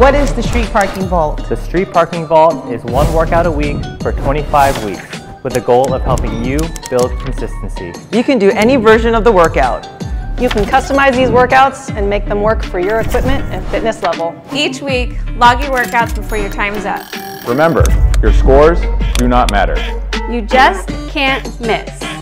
What is the Street Parking Vault? The Street Parking Vault is one workout a week for 25 weeks with the goal of helping you build consistency. You can do any version of the workout. You can customize these workouts and make them work for your equipment and fitness level. Each week, log your workouts before your time is up. Remember, your scores do not matter. You just can't miss.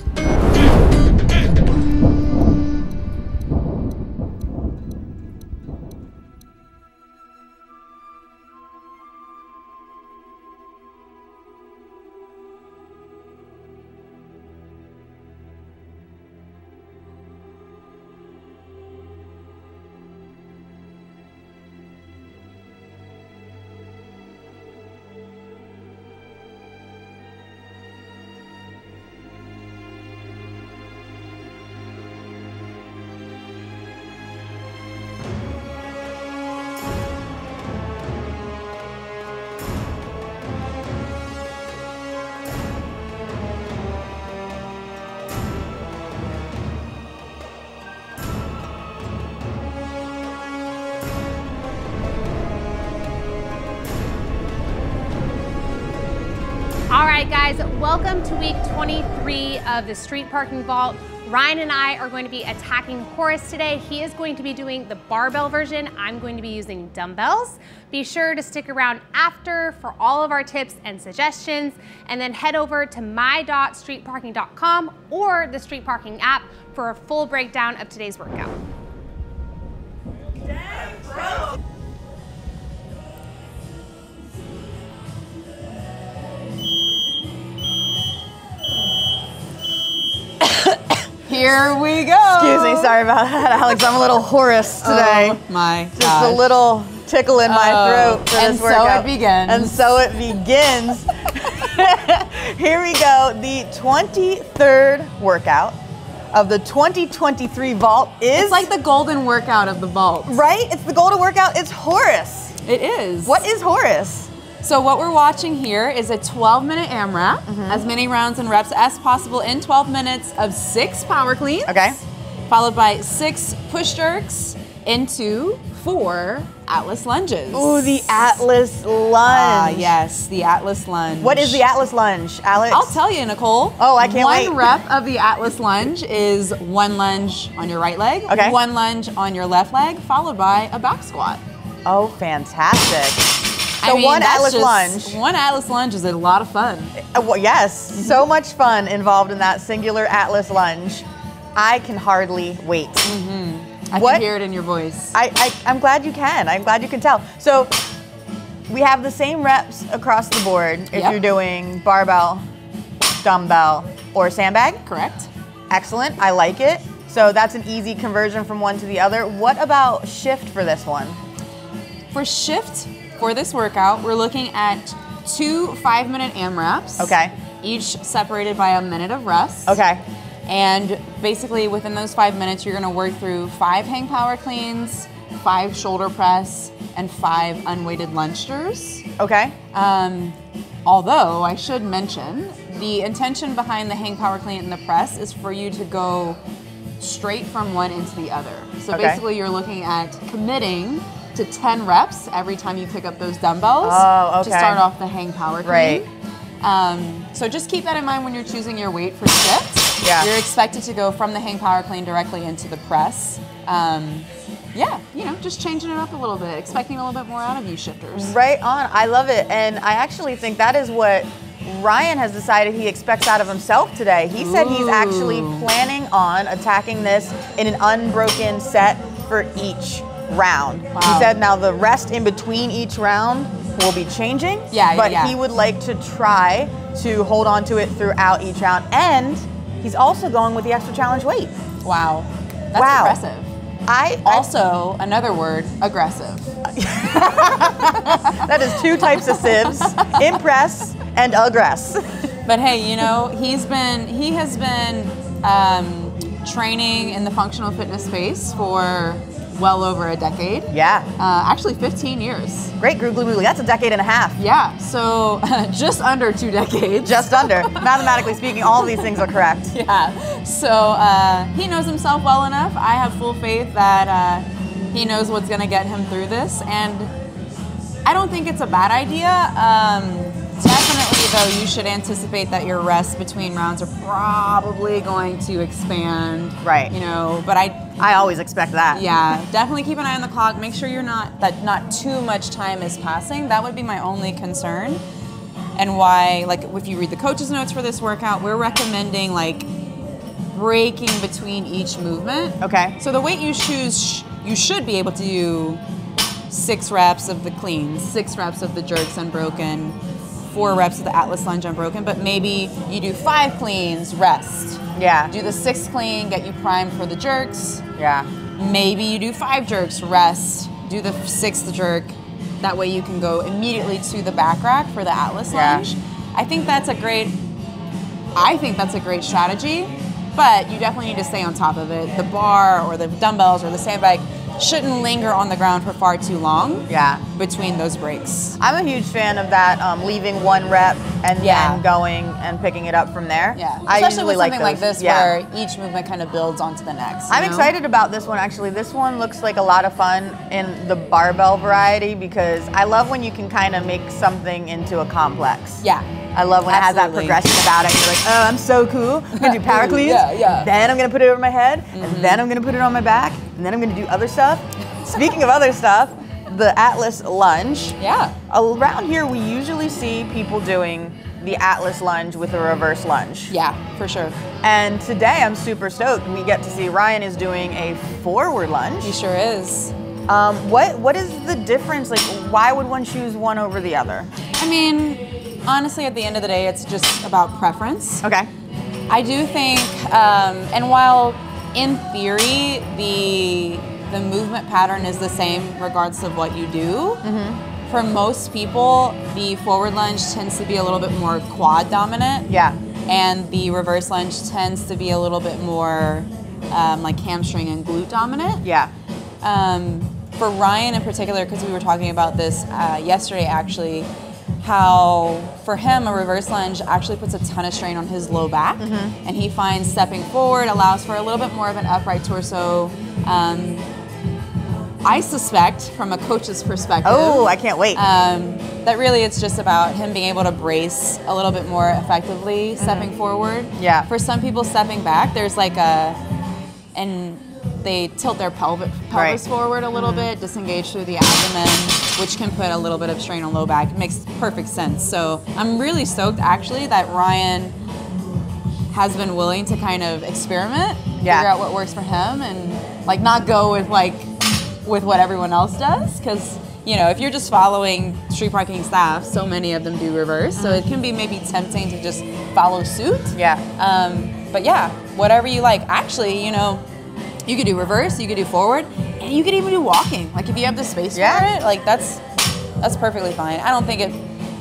Right, guys, welcome to week 23 of the Street Parking Vault. Ryan and I are going to be attacking Horus today. He is going to be doing the barbell version. I'm going to be using dumbbells. Be sure to stick around after for all of our tips and suggestions, and then head over to my.streetparking.com or the Street Parking app for a full breakdown of today's workout. Here we go. Excuse me, sorry about that, Alex. I'm a little hoarse oh today. Oh my Just gosh. a little tickle in my Oh, throat for and so it begins. And so it begins. Here we go. The 23rd workout of the 2023 vault is It's like the golden workout of the vault. right. It's the golden workout. It's Horus. It is. What is Horus? So what we're watching here is a 12 minute AMRAP, Mm-hmm. as many rounds and reps as possible in 12 minutes of six power cleans. Okay. Followed by six push jerks into four Atlas lunges. Ooh, the Atlas lunge. Ah, yes, the Atlas lunge. What is the Atlas lunge, Alex? I'll tell you, Nicole. Oh, I can't one wait. One rep of the Atlas lunge is one lunge on your right leg, Okay. one lunge on your left leg, followed by a back squat. Oh, fantastic. So I mean, one Atlas lunge. One Atlas lunge is a lot of fun. Uh, well, yes, Mm-hmm. so much fun involved in that singular Atlas lunge. I can hardly wait. I What? can hear it in your voice. I, I, I'm glad you can. I'm glad you can tell. So we have the same reps across the board if Yep. you're doing barbell, dumbbell, or sandbag. Correct. Excellent. I like it. So that's an easy conversion from one to the other. What about shift for this one? For shift for this workout, we're looking at two five minute AMRAPs. Okay. Each separated by a minute of rest. Okay. And basically, within those five minutes, you're gonna work through five hang power cleans, five shoulder press, and five unweighted lunges. Okay. Um, although I should mention, the intention behind the hang power clean and the press is for you to go straight from one into the other. So Okay. basically, you're looking at committing to 10 reps every time you pick up those dumbbells Oh, to start off the hang power clean. Right. Um, so just keep that in mind when you're choosing your weight for shift. Yeah. You're expected to go from the hang power clean directly into the press. Um, yeah, you know, just changing it up a little bit, expecting a little bit more out of you shifters. Right on. I love it. And I actually think that is what Ryan has decided he expects out of himself today. He said he's actually planning on attacking this in an unbroken set for each round. He said now the rest in between each round will be changing. Yeah, But yeah. he would like to try to hold on to it throughout each round. And he's also going with the extra challenge weight. Wow. That's Wow. impressive. I I- Also, another word, aggressive. that is two types of sieves: impress and aggress. But hey, you know, he's been he has been um, training in the functional fitness space for well over a decade. Yeah. Uh, actually, 15 years. Great googly moogly. That's a decade and a half. Yeah, so just under two decades. Just under. Mathematically speaking, all these things are correct. yeah. So uh, he knows himself well enough. I have full faith that uh, he knows what's going to get him through this. And I don't think it's a bad idea. Um, definitely, though, you should anticipate that your rests between rounds are probably going to expand. Right. You know, but I I always expect that. yeah, definitely keep an eye on the clock. Make sure you're not that not too much time is passing. That would be my only concern. And why, like, if you read the coach's notes for this workout, we're recommending like breaking between each movement. Okay. So the weight you choose, you should be able to do six reps of the cleans, six reps of the jerks unbroken, four reps of the Atlas lunge unbroken. But maybe you do five cleans, rest. Yeah. Do the sixth clean, get you primed for the jerks. Yeah. Maybe you do five jerks, rest, do the sixth jerk. That way you can go immediately to the back rack for the Atlas Yeah. lunge. I think that's a great I think that's a great strategy, but you definitely need to stay on top of it. The bar or the dumbbells or the sandbag shouldn't linger on the ground for far too long Yeah. between those breaks. I'm a huge fan of that, um, leaving one rep and Yeah. then going and picking it up from there. Yeah, I especially with like something like those. this Yeah. where each movement kind of builds onto the next. I'm know? excited about this one actually. This one looks like a lot of fun in the barbell variety because I love when you can kind of make something into a complex. Yeah. I love when it has that progression about it. You're like, oh, I'm so cool. I'm gonna do power cleans. Yeah, yeah. Mm-hmm. Then I'm gonna put it over my head, and then I'm gonna put it on my back, and then I'm gonna do other stuff. Speaking of other stuff, the Atlas lunge. Yeah. Around here, we usually see people doing the Atlas lunge with a reverse lunge. Yeah, for sure. And today, I'm super stoked. We get to see Ryan is doing a forward lunge. He sure is. Um, what what is the difference? Like, why would one choose one over the other? I mean, honestly, at the end of the day, it's just about preference. Okay. I do think, um, and while in theory the the movement pattern is the same regardless of what you do, for most people the forward lunge tends to be a little bit more quad dominant. Yeah. And the reverse lunge tends to be a little bit more um, like hamstring and glute dominant. Yeah. Um, for Ryan in particular, because we were talking about this uh, yesterday actually, how for him a reverse lunge actually puts a ton of strain on his low back, and he finds stepping forward allows for a little bit more of an upright torso. Um, I suspect, from a coach's perspective, Oh, I can't wait. um, that really it's just about him being able to brace a little bit more effectively stepping forward. Yeah. For some people, stepping back, there's like a, and they tilt their pelvic pelvis Right. forward a little bit, disengage through the abdomen, which can put a little bit of strain on low back. It makes perfect sense. So I'm really stoked actually that Ryan has been willing to kind of experiment, Yeah. figure out what works for him, and like not go with like with what everyone else does. Because you know, if you're just following street parking staff, so many of them do reverse, so it can be maybe tempting to just follow suit. yeah. Um, but yeah, whatever you like. Actually, you know, you could do reverse, you could do forward, and you could even do walking. Like if you have the space Yeah. for it, like that's that's perfectly fine. I don't think it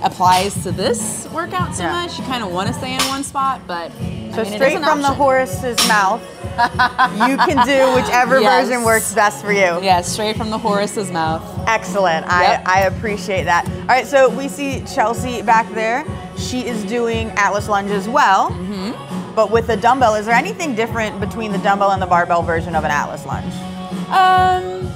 applies to this workout so Yeah. much. You kind of want to stay in one spot, but I So mean, straight from the horse's mouth, you can do whichever Yes. version works best for you. Yeah, straight from the horse's mouth. Excellent. Yep. I, I appreciate that. All right, so we see Chelsea back there. She is doing Atlas lunge as well. But with the dumbbell. Is there anything different between the dumbbell and the barbell version of an Atlas lunge? Um,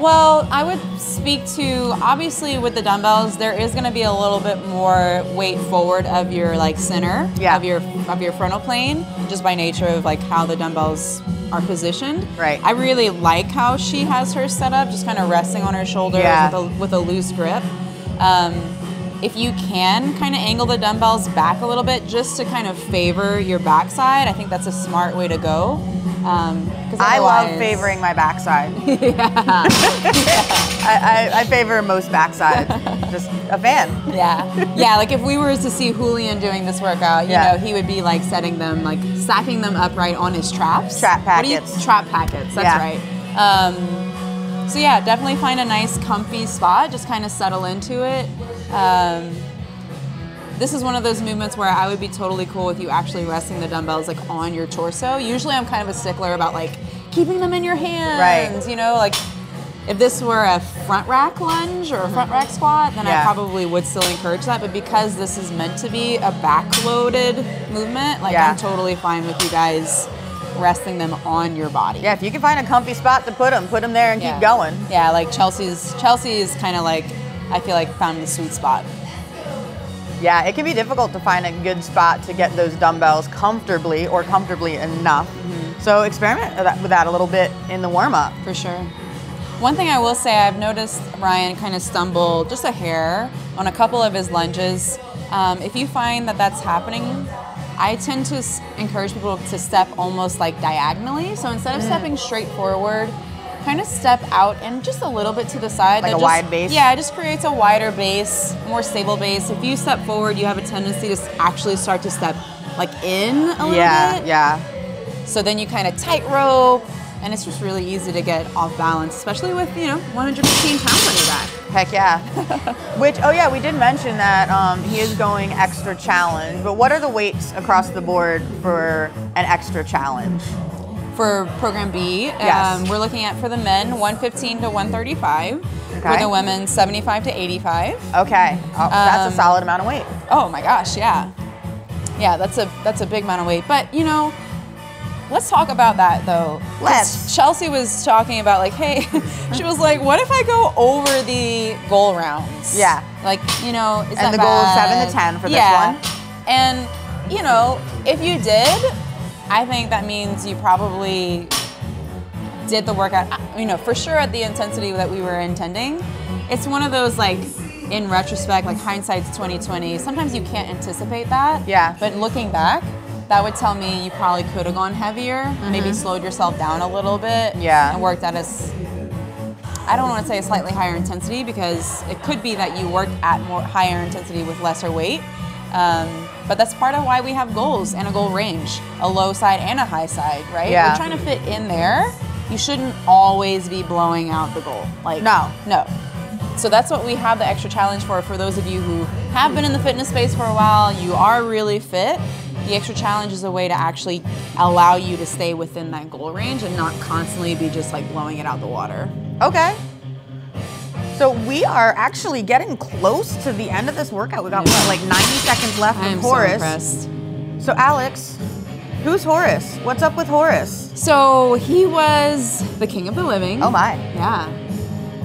well, I would speak to obviously with the dumbbells, there is going to be a little bit more weight forward of your like center Yeah. of your of your frontal plane, just by nature of like how the dumbbells are positioned. Right. I really like how she has her set up, just kind of resting on her shoulders Yeah. with, a, with a loose grip. Um, if you can kind of angle the dumbbells back a little bit just to kind of favor your backside, I think that's a smart way to go. Um, I love favoring my backside. I, I, I favor most backside. Just a fan. Yeah, yeah. Like if we were to see Julian doing this workout, you Yeah. know, he would be like setting them, like stacking them upright on his traps. Trap What do you- packets. trap packets. That's Yeah. right. Um, so yeah, definitely find a nice, comfy spot. Just kind of settle into it. Um, this is one of those movements where I would be totally cool with you actually resting the dumbbells like on your torso. Usually, I'm kind of a stickler about like keeping them in your hands. Right. You know, like if this were a front rack lunge or a front rack squat, then Yeah. I probably would still encourage that. But because this is meant to be a back-loaded movement, like Yeah. I'm totally fine with you guys resting them on your body. Yeah, if you can find a comfy spot to put them, put them there and Yeah. keep going. Yeah, like Chelsea's Chelsea's kind of like I feel like found the sweet spot. Yeah, it can be difficult to find a good spot to get those dumbbells comfortably or comfortably enough. So experiment with that- a little bit in the warm up. For sure. One thing I will say, I've noticed Ryan kind of stumble just a hair on a couple of his lunges. Um, if you find that that's happening, I tend to encourage people to step almost like diagonally. So instead of Mm. stepping straight forward, kind of step out and just a little bit to the side. Like That a just- wide base? Yeah, it just creates a wider base, more stable base. If you step forward, you have a tendency to actually start to step like in a little Yeah, bit. yeah. So then you kind of tightrope, and it's just really easy to get off balance, especially with you know 115 pounds on your back. Heck yeah. Which, oh yeah, we did mention that um, he is going extra challenge. But what are the weights across the board for an extra challenge? For program B, Yes. um, we're looking at for the men 115 to 135. For the women 75 to 85. Okay, oh, that's Um, a solid amount of weight. Oh my gosh, yeah, yeah, that's a that's a big amount of weight. But you know, let's talk about that though. Let's. Chelsea was talking about like, hey, she was like, what if I go over the goal rounds? Yeah. Like you know, is that And the goal is seven to 10 for this yeah. one. And you know, if you did, I think that means you probably did the workout, you know, for sure at the intensity that we were intending. It's one of those like in retrospect, like hindsight's 2020. Sometimes you can't anticipate that. Yeah. But looking back, that would tell me you probably could have gone heavier, maybe slowed yourself down a little bit. Mm-hmm. Yeah. And worked at a I don't want to say a slightly higher intensity because it could be that you worked at more higher intensity with lesser weight. Um, but that's part of why we have goals and a goal range, a low side and a high side, right? Yeah. We're trying to fit in there. You shouldn't always be blowing out the goal. Like No. no. So that's what we have the extra challenge for. For those of you who have been in the fitness space for a while, you are really fit. The extra challenge is a way to actually allow you to stay within that goal range and not constantly be just like blowing it out the water. Okay. So we are actually getting close to the end of this workout. We got what, like 90 seconds left I with so Horus. impressed. So Alex, who's Horus? What's up with Horus? So he was the king of the living. Oh my. Yeah.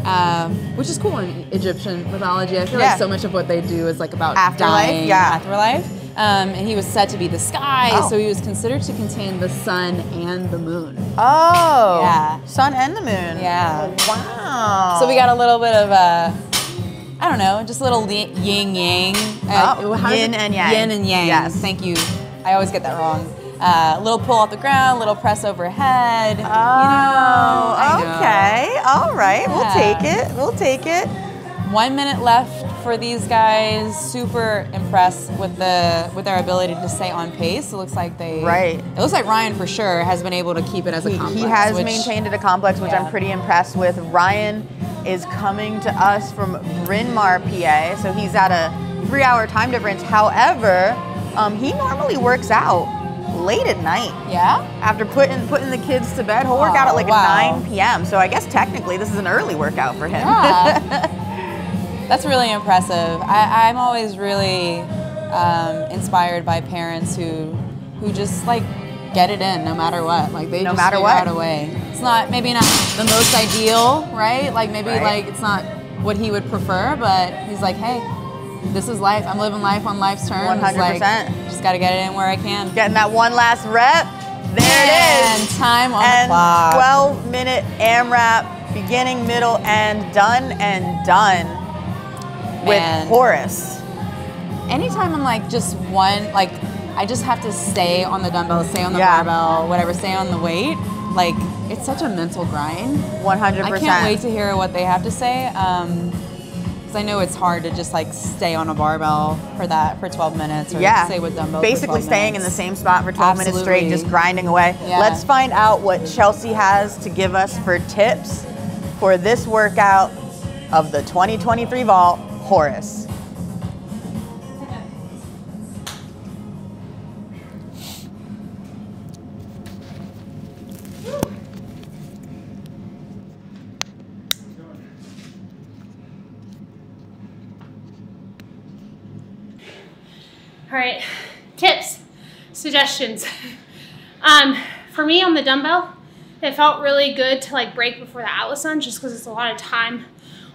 Um, which is cool in Egyptian mythology. I feel Yeah. like so much of what they do is like about Afterlife, dying, yeah. afterlife. Um, and he was said to be the sky, Oh. so he was considered to contain the sun and the moon. Oh. Yeah. Sun and the moon. Yeah. Wow. So we got a little bit of a, I don't know, just a little li- yin yang. Uh, Oh, does yin and yang. Yin and yang. Yes. Thank you. I always get that wrong. A little pull off the ground, little press overhead. Oh, you know, okay. All right. We'll take it. We'll take it. One minute left for these guys. Super impressed with the with their ability to stay on pace. It looks like they Right. It looks like Ryan for sure has been able to keep it as a He, complex. he has which- maintained it a complex, which Yeah. I'm pretty impressed with. Ryan is coming to us from Bryn Mawr, PA, so he's at a three-hour time difference. However, um, he normally works out late at night Yeah. after putting putting the kids to bed. He'll work out Oh, at like wow. 9 p.m. So I guess technically this is an early workout for him. Yeah. That's really impressive. I, I'm always really um, inspired by parents who who just like get it in no matter what. Like they No just matter figure what. out a way. It's not maybe not the most ideal, right? Like maybe Right. like it's not what he would prefer, but he's like, hey, this is life. I'm living life on life's terms. Like, 100%. just got to get it in where I can. Getting that one last rep. There it And is. time on and the clock. 12 minute AMRAP, beginning, middle, and done and done with. Horus. anytime I'm like just one, like I just have to stay on the dumbbell, stay on the Yeah. barbell, whatever, stay on the weight. Like it's such a mental grind. 100%. I can't wait to hear what they have to say. Um, because I know it's hard to just like stay on a barbell for that for 12 minutes or yeah. stay with dumbbells. Basically 12 staying in the same spot for 12 minutes straight, just grinding away. Yeah. Let's find out what Chelsea has to give us for tips for this workout of the 2023 vault, Horus. All right, tips, suggestions. Um, for me on the dumbbell, it felt really good to like break before the Atlas on, just because it's a lot of time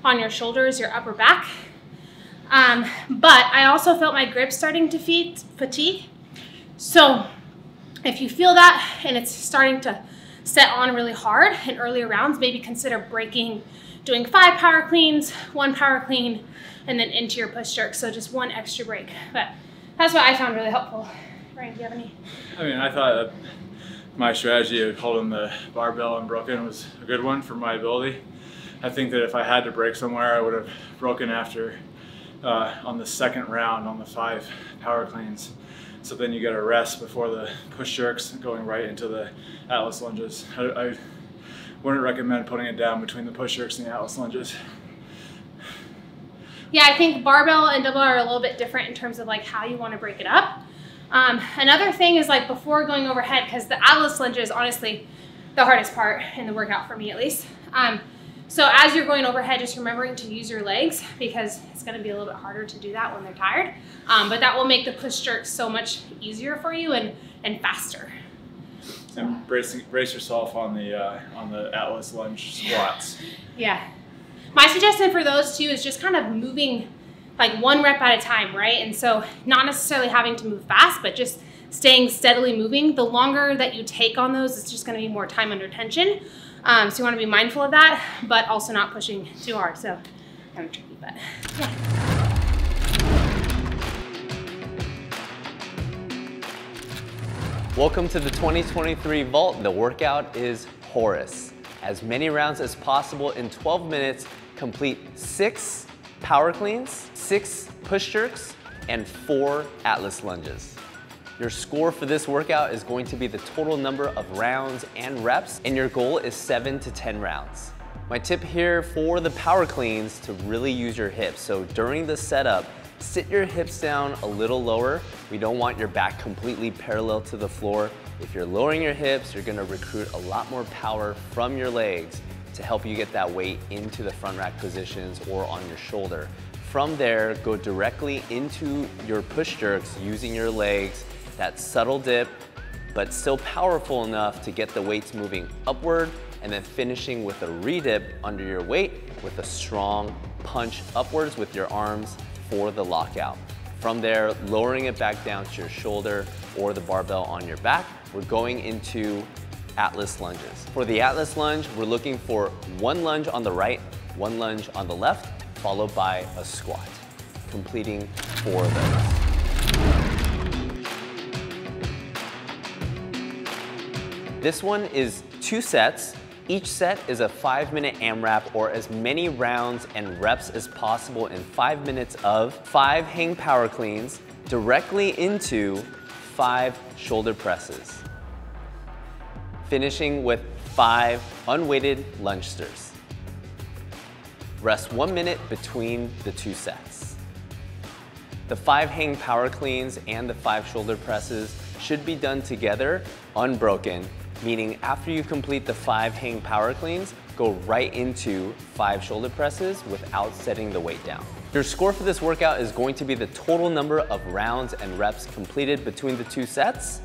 on your shoulders, your upper back. Um, but I also felt my grip starting to fatigue. So if you feel that and it's starting to set on really hard in earlier rounds, maybe consider breaking, doing five power cleans, one power clean, and then into your push jerk. So just one extra break. But that's what I found really helpful. Ryan, do you have any? I mean, I thought my strategy of holding the barbell unbroken was a good one for my ability. I think that if I had to break somewhere, I would have broken after uh, on the second round on the five power cleans. So then you get a rest before the push jerks going right into the Atlas lunges. I, I wouldn't recommend putting it down between the push jerks and the Atlas lunges. Yeah, I think barbell and double are a little bit different in terms of like how you want to break it up. Um, another thing is like before going overhead, because the Atlas lunge is honestly the hardest part in the workout for me at least. Um, so as you're going overhead, just remembering to use your legs because it's going to be a little bit harder to do that when they're tired. Um, but that will make the push jerk so much easier for you and, and faster. And brace, brace yourself on the uh, on the Atlas lunge squats. yeah. My suggestion for those two is just kind of moving like one rep at a time, right? And so not necessarily having to move fast, but just staying steadily moving. The longer that you take on those, it's just going to be more time under tension. Um, so you want to be mindful of that, but also not pushing too hard. So kind of tricky, but yeah. Welcome to the 2023 Vault. The workout is Horus. As many rounds as possible in 12 minutes, complete six power cleans, six push jerks, and four Atlas lunges. Your score for this workout is going to be the total number of rounds and reps, and your goal is seven to 10 rounds. My tip here for the power cleans to really use your hips. So during the setup, sit your hips down a little lower. We don't want your back completely parallel to the floor. If you're lowering your hips, you're gonna recruit a lot more power from your legs to help you get that weight into the front rack positions or on your shoulder. From there, go directly into your push jerks using your legs that subtle dip, but still powerful enough to get the weights moving upward and then finishing with a redip under your weight with a strong punch upwards with your arms for the lockout. From there, lowering it back down to your shoulder or the barbell on your back, we're going into Atlas lunges. For the Atlas lunge, we're looking for one lunge on the right, one lunge on the left, followed by a squat, completing four of those. This one is two sets. Each set is a five minute AMRAP or as many rounds and reps as possible in five minutes of five hang power cleans directly into five shoulder presses. Finishing with five unweighted lungesters. Rest one minute between the two sets. The five hang power cleans and the five shoulder presses should be done together, unbroken, meaning after you complete the five hang power cleans, go right into five shoulder presses without setting the weight down. Your score for this workout is going to be the total number of rounds and reps completed between the two sets,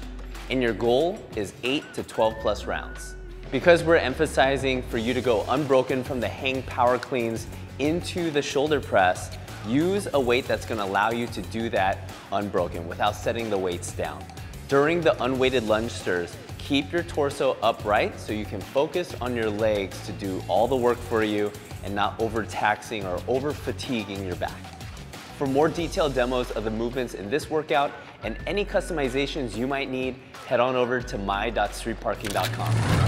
and your goal is 8 to 12 plus rounds. Because we're emphasizing for you to go unbroken from the hang power cleans into the shoulder press, use a weight that's gonna allow you to do that unbroken without setting the weights down. During the unweighted lungesters, keep your torso upright so you can focus on your legs to do all the work for you and not overtaxing or over fatiguing your back. For more detailed demos of the movements in this workout and any customizations you might need, head on over to my.streetparking.com.